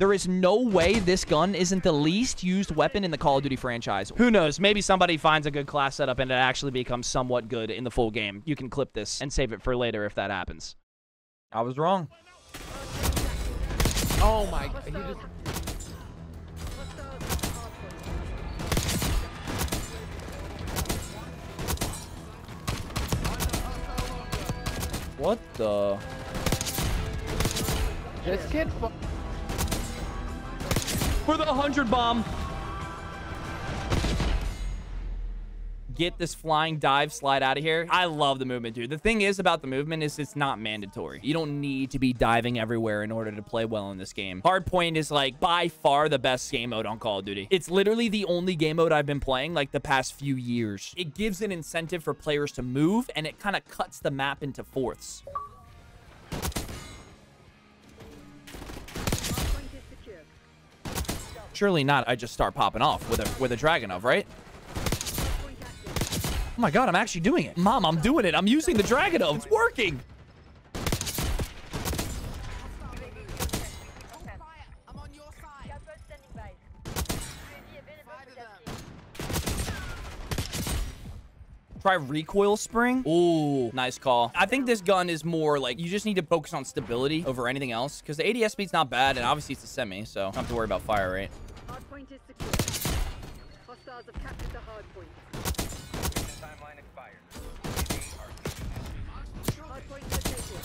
There is no way this gun isn't the least used weapon in the Call of Duty franchise. Who knows? Maybe somebody finds a good class setup and it actually becomes somewhat good in the full game. You can clip this and save it for later if that happens. I was wrong. Oh my. He just. What the? This kid. For the 100 bomb. Get this flying dive slide out of here. I love the movement, dude. The thing is about the movement is it's not mandatory. You don't need to be diving everywhere in order to play well in this game. Hardpoint is like by far the best game mode on Call of Duty. It's literally the only game mode I've been playing like the past few years. It gives an incentive for players to move and it kind of cuts the map into fourths. Surely not. I just start popping off with a with a Dragunov, right? Oh my god, I'm actually doing it. Mom, I'm doing it. I'm using the Dragunov. It's working. I'm on your side. Try recoil spring. Ooh, nice call. I think this gun is more like you just need to focus on stability over anything else because the ADS speed's not bad and obviously it's a semi, so don't have to worry about fire rate. Hardpoint is secure. Hostiles have captured the hardpoint. Timeline expired. Hardpoint located.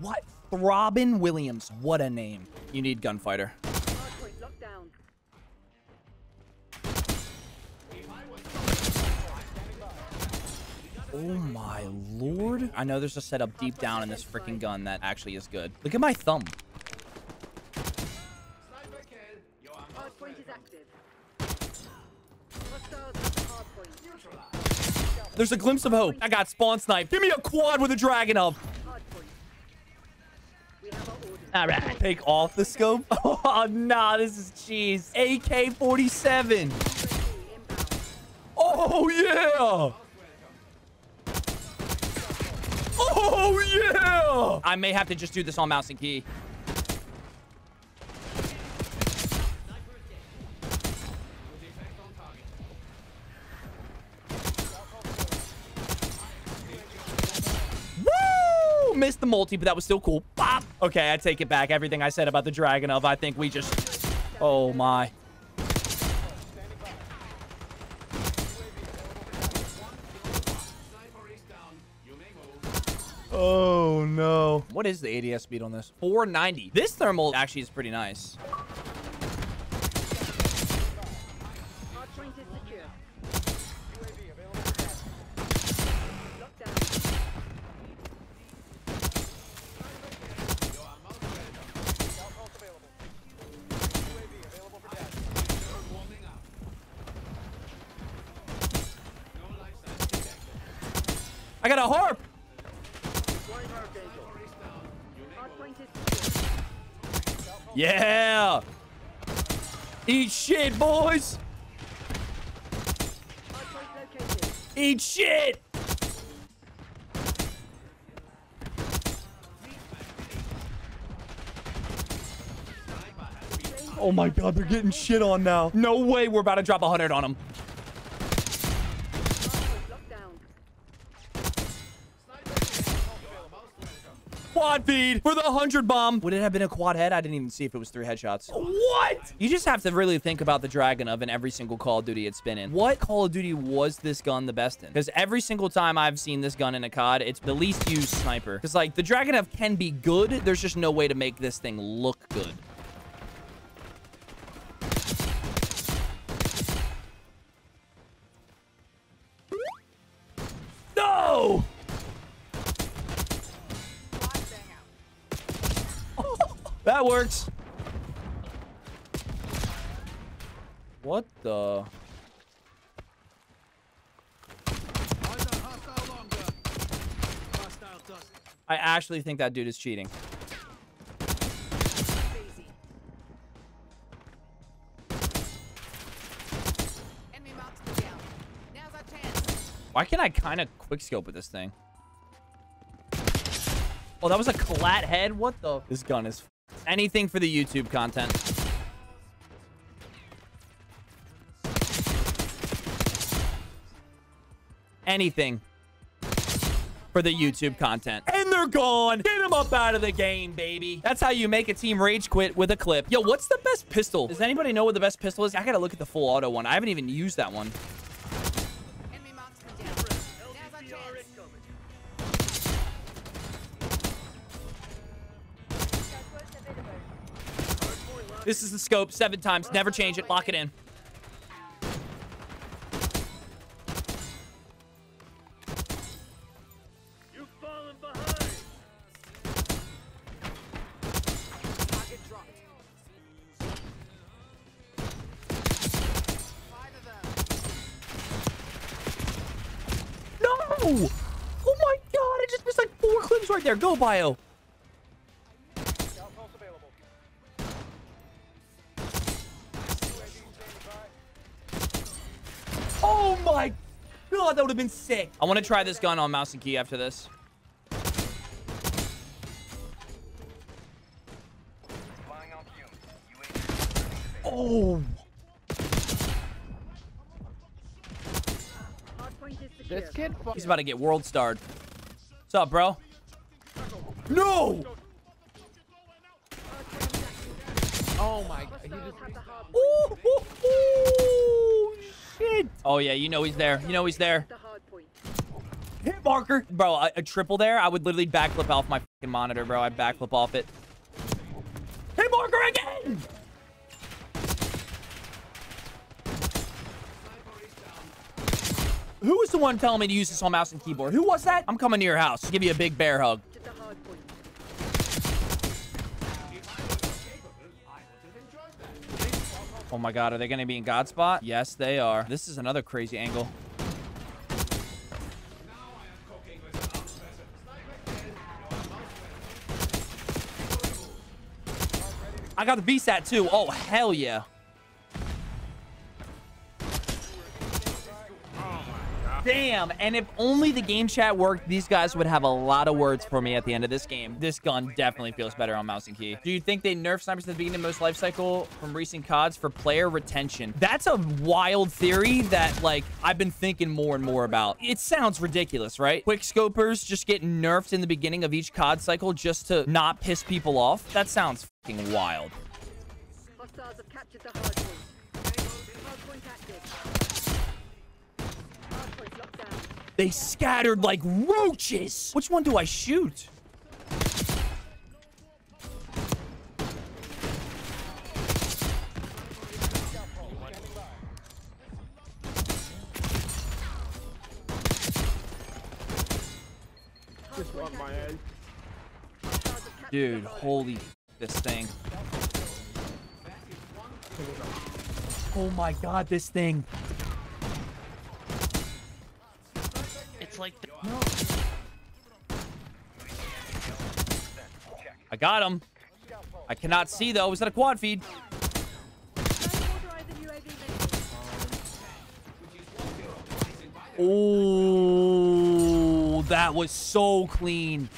What? Robin Williams. What a name. You need gunfighter. Hardpoint locked down. Oh my lord. I know there's a setup deep down in this freaking gun that actually is good. Look at my thumb. Hardpoint is active. Hostiles have the hardpoint. There's a glimpse of hope. I got spawn snipe. Give me a quad with a dragon Hardpoint. We have our orders. All right. Take off the scope. Oh, nah, this is cheese. AK-47. Oh, yeah. Oh, yeah. I may have to just do this on mouse and key. Missed the multi, but that was still cool. Pop! Okay, I take it back. Everything I said about the Dragunov, I think we just... Oh, my. Oh, no. What is the ADS speed on this? 490. This thermal actually is pretty nice. I got a harp. Hardpoint is secure. Yeah. Eat shit, boys. Eat shit. Oh my god, they're getting shit on now. No way we're about to drop a 100 on them. Hardpoint locked down. Quad feed for the 100 bomb. Would it have been a quad head? I didn't even see if it was three headshots. What? You just have to really think about the Dragunov in every single Call of Duty it's been in. What Call of Duty was this gun the best in? Because every single time I've seen this gun in a COD, it's the least used sniper. Because, like, the Dragunov can be good. There's just no way to make this thing look good. No! That works. What the? I actually think that dude is cheating. Why can't I kind of quickscope with this thing? Oh, that was a collat head? What the? This gun is Anything for the YouTube content. Anything for the YouTube content. And they're gone. Get them up out of the game, baby. That's how you make a team rage quit with a clip. Yo, what's the best pistol? Does anybody know what the best pistol is? I gotta look at the full auto one. I haven't even used that one. This is the scope seven times. Never change it. Lock it in. You've fallen behind. Target dropped. Five of them. No! Oh my god, I just missed like four clips right there. Go, Bio. My god, oh, that would have been sick. I want to try this gun on mouse and key after this. Flying on fumes. UAV Oh, Hardpoint is secure. This kid he's about to get world starred. What's up, bro? No! Oh my god. He just have the hard Ooh, ooh, ooh, shit. Oh yeah, you know he's there. You know he's there. the. Hit marker. Bro, a, a triple there, I would literally backflip off my fucking monitor, bro. I'd backflip off it. Hit marker again! Who was the one telling me to use this on mouse and keyboard? Who was that? I'm coming to your house. to Give you a big bear hug. Oh my god, are they going to be in God spot? Yes, they are. This is another crazy angle. I got the VSAT too. Oh, hell yeah. Damn, and if only the game chat worked, these guys would have a lot of words for me at the end of this game. This gun definitely feels better on mouse and key. Do you think they nerf snipers at the beginning of most life cycle from recent CODs for player retention? That's a wild theory that, like, I've been thinking more and more about. It sounds ridiculous, right? Quick scopers just get nerfed in the beginning of each COD cycle just to not piss people off? That sounds fucking wild. Hostiles have captured the hard point. Hard point active. Hard point locked down. They scattered like roaches. Which one do I shoot? Hard point active. Hostiles have captured Dude, holy this thing. Oh my god, this thing. Like the I got him. I cannot see though. Was that a quad feed? Oh, that was so clean.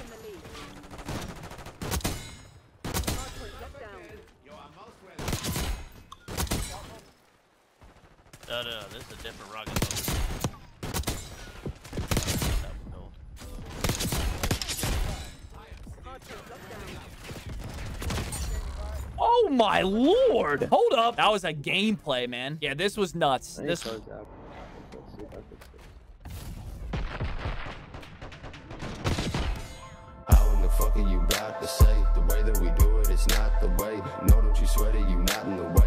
No, no, no. This is a different rocket. Oh my lord. Hold up. That was a gameplay, man. Yeah, this was nuts. This How in the fuck are you about to say? The way that we do it, it's not the way. No, don't you sweat it, you not in the way.